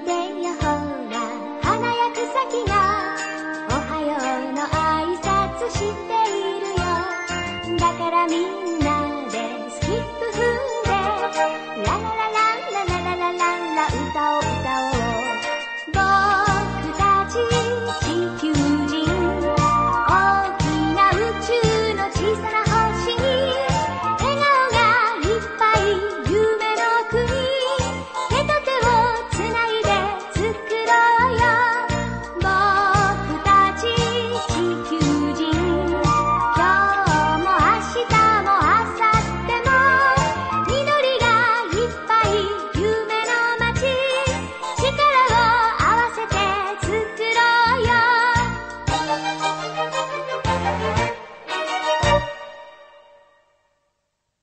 てよほら花や草木がおはようの挨拶しているよ。だからみんな